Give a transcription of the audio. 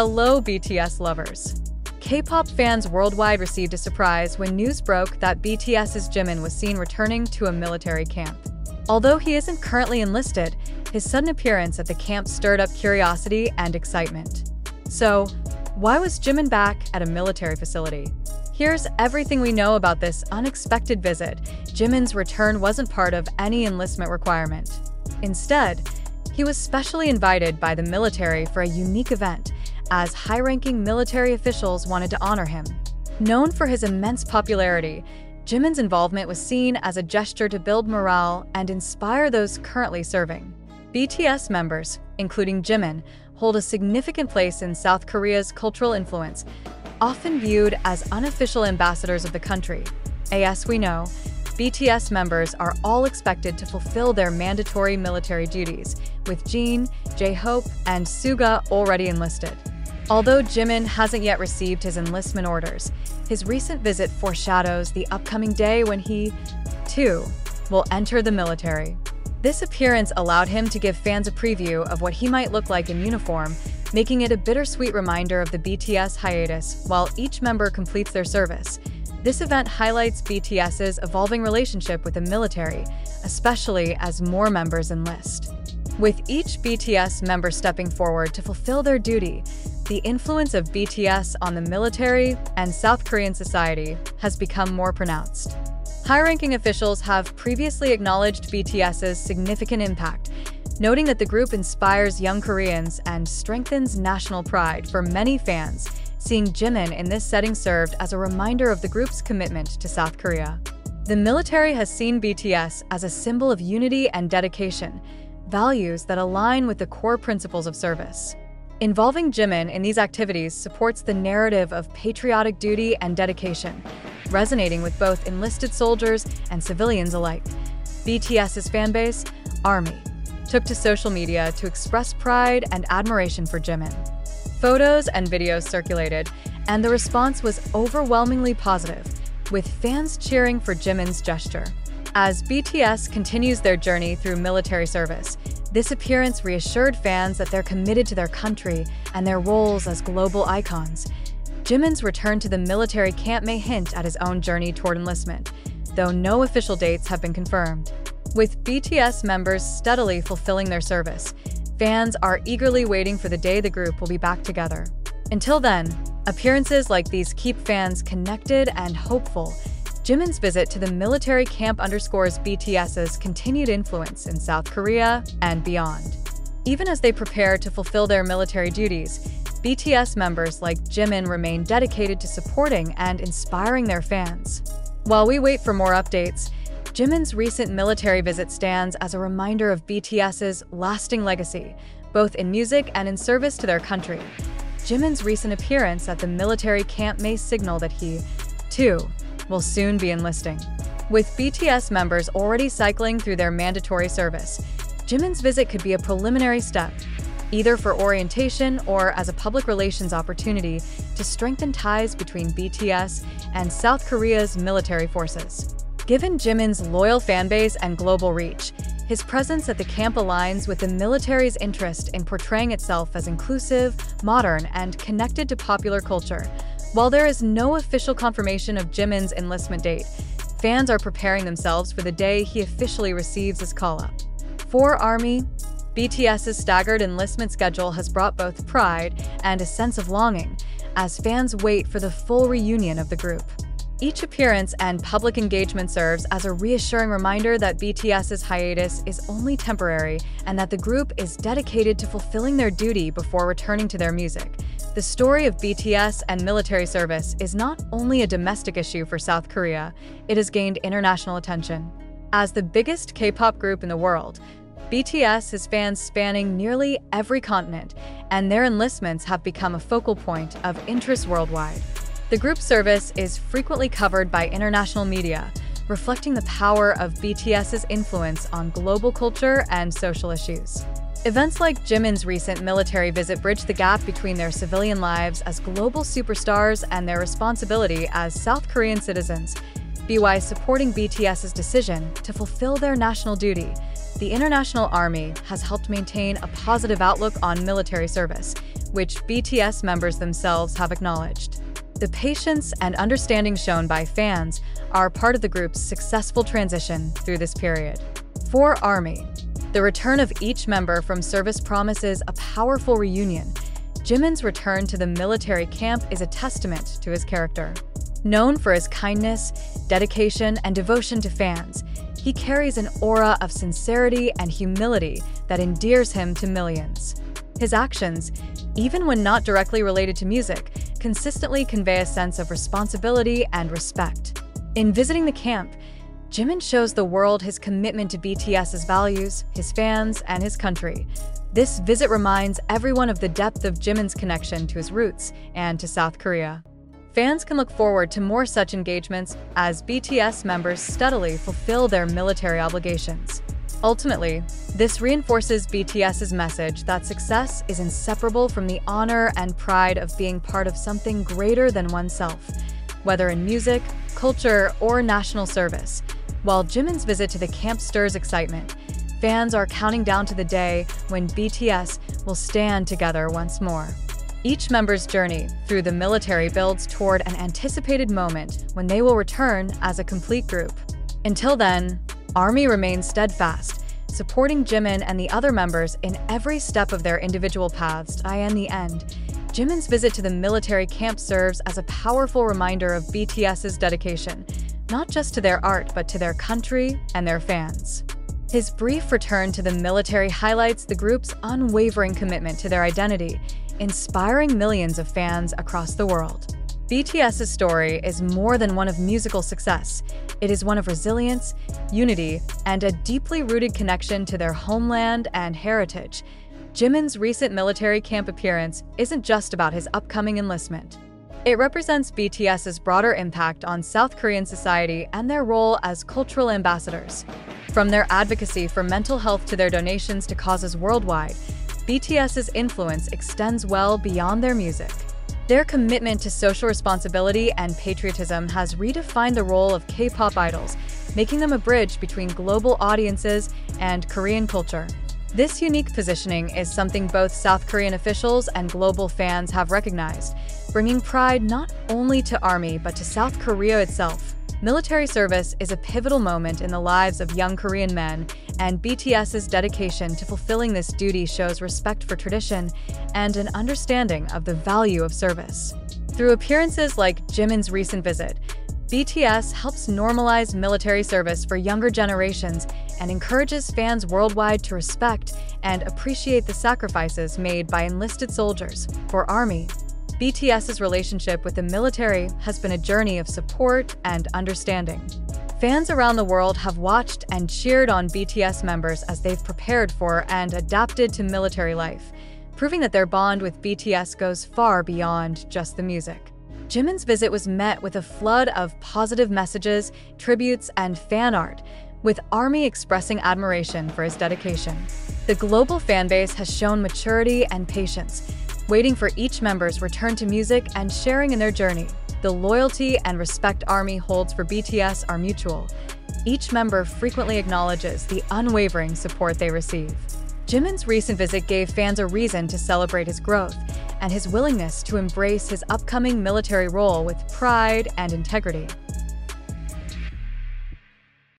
Hello, BTS lovers! K-pop fans worldwide received a surprise when news broke that BTS's Jimin was seen returning to a military camp. Although he isn't currently enlisted, his sudden appearance at the camp stirred up curiosity and excitement. So, why was Jimin back at a military facility? Here's everything we know about this unexpected visit. Jimin's return wasn't part of any enlistment requirement. Instead, he was specially invited by the military for a unique event, as high-ranking military officials wanted to honor him. Known for his immense popularity, Jimin's involvement was seen as a gesture to build morale and inspire those currently serving. BTS members, including Jimin, hold a significant place in South Korea's cultural influence, often viewed as unofficial ambassadors of the country. As we know, BTS members are all expected to fulfill their mandatory military duties, with Jin, J-Hope, and Suga already enlisted. Although Jimin hasn't yet received his enlistment orders, his recent visit foreshadows the upcoming day when he, too, will enter the military. This appearance allowed him to give fans a preview of what he might look like in uniform, making it a bittersweet reminder of the BTS hiatus while each member completes their service. This event highlights BTS's evolving relationship with the military, especially as more members enlist. With each BTS member stepping forward to fulfill their duty, the influence of BTS on the military and South Korean society has become more pronounced. High-ranking officials have previously acknowledged BTS's significant impact, noting that the group inspires young Koreans and strengthens national pride for many fans, seeing Jimin in this setting served as a reminder of the group's commitment to South Korea. The military has seen BTS as a symbol of unity and dedication, values that align with the core principles of service. Involving Jimin in these activities supports the narrative of patriotic duty and dedication, resonating with both enlisted soldiers and civilians alike. BTS's fanbase, ARMY, took to social media to express pride and admiration for Jimin. Photos and videos circulated, and the response was overwhelmingly positive, with fans cheering for Jimin's gesture. As BTS continues their journey through military service, this appearance reassured fans that they're committed to their country and their roles as global icons. Jimin's return to the military camp may hint at his own journey toward enlistment, though no official dates have been confirmed. With BTS members steadily fulfilling their service, fans are eagerly waiting for the day the group will be back together. Until then, appearances like these keep fans connected and hopeful Jimin's visit to the military camp underscores BTS's continued influence in South Korea and beyond. Even as they prepare to fulfill their military duties, BTS members like Jimin remain dedicated to supporting and inspiring their fans. While we wait for more updates, Jimin's recent military visit stands as a reminder of BTS's lasting legacy, both in music and in service to their country. Jimin's recent appearance at the military camp may signal that he, too, will soon be enlisting. With BTS members already cycling through their mandatory service, Jimin's visit could be a preliminary step, either for orientation or as a public relations opportunity to strengthen ties between BTS and South Korea's military forces. Given Jimin's loyal fanbase and global reach, his presence at the camp aligns with the military's interest in portraying itself as inclusive, modern, and connected to popular culture, while there is no official confirmation of Jimin's enlistment date, fans are preparing themselves for the day he officially receives his call-up. For ARMY, BTS's staggered enlistment schedule has brought both pride and a sense of longing as fans wait for the full reunion of the group. Each appearance and public engagement serves as a reassuring reminder that BTS's hiatus is only temporary and that the group is dedicated to fulfilling their duty before returning to their music. The story of BTS and military service is not only a domestic issue for South Korea, it has gained international attention. As the biggest K-pop group in the world, BTS has fans spanning nearly every continent, and their enlistments have become a focal point of interest worldwide. The group's service is frequently covered by international media, reflecting the power of BTS's influence on global culture and social issues. Events like Jimin's recent military visit bridge the gap between their civilian lives as global superstars and their responsibility as South Korean citizens. BY supporting BTS's decision to fulfill their national duty, the International Army has helped maintain a positive outlook on military service, which BTS members themselves have acknowledged. The patience and understanding shown by fans are part of the group's successful transition through this period. For ARMY, the return of each member from service promises a powerful reunion. Jimin's return to the military camp is a testament to his character. Known for his kindness, dedication, and devotion to fans, he carries an aura of sincerity and humility that endears him to millions. His actions, even when not directly related to music, consistently convey a sense of responsibility and respect. In visiting the camp, Jimin shows the world his commitment to BTS's values, his fans, and his country. This visit reminds everyone of the depth of Jimin's connection to his roots and to South Korea. Fans can look forward to more such engagements as BTS members steadily fulfill their military obligations. Ultimately, this reinforces BTS's message that success is inseparable from the honor and pride of being part of something greater than oneself, whether in music, culture, or national service. While Jimin's visit to the camp stirs excitement, fans are counting down to the day when BTS will stand together once more. Each member's journey through the military builds toward an anticipated moment when they will return as a complete group. Until then, ARMY remains steadfast, supporting Jimin and the other members in every step of their individual paths I in the end. Jimin's visit to the military camp serves as a powerful reminder of BTS's dedication, not just to their art but to their country and their fans. His brief return to the military highlights the group's unwavering commitment to their identity inspiring millions of fans across the world. BTS's story is more than one of musical success. It is one of resilience, unity, and a deeply rooted connection to their homeland and heritage. Jimin's recent military camp appearance isn't just about his upcoming enlistment. It represents BTS's broader impact on South Korean society and their role as cultural ambassadors. From their advocacy for mental health to their donations to causes worldwide, BTS's influence extends well beyond their music. Their commitment to social responsibility and patriotism has redefined the role of K-pop idols, making them a bridge between global audiences and Korean culture. This unique positioning is something both South Korean officials and global fans have recognized, bringing pride not only to ARMY but to South Korea itself. Military service is a pivotal moment in the lives of young Korean men, and BTS's dedication to fulfilling this duty shows respect for tradition and an understanding of the value of service. Through appearances like Jimin's recent visit, BTS helps normalize military service for younger generations and encourages fans worldwide to respect and appreciate the sacrifices made by enlisted soldiers for Army BTS's relationship with the military has been a journey of support and understanding. Fans around the world have watched and cheered on BTS members as they've prepared for and adapted to military life, proving that their bond with BTS goes far beyond just the music. Jimin's visit was met with a flood of positive messages, tributes, and fan art, with ARMY expressing admiration for his dedication. The global fanbase has shown maturity and patience, waiting for each member's return to music and sharing in their journey. The loyalty and respect ARMY holds for BTS are mutual. Each member frequently acknowledges the unwavering support they receive. Jimin's recent visit gave fans a reason to celebrate his growth and his willingness to embrace his upcoming military role with pride and integrity.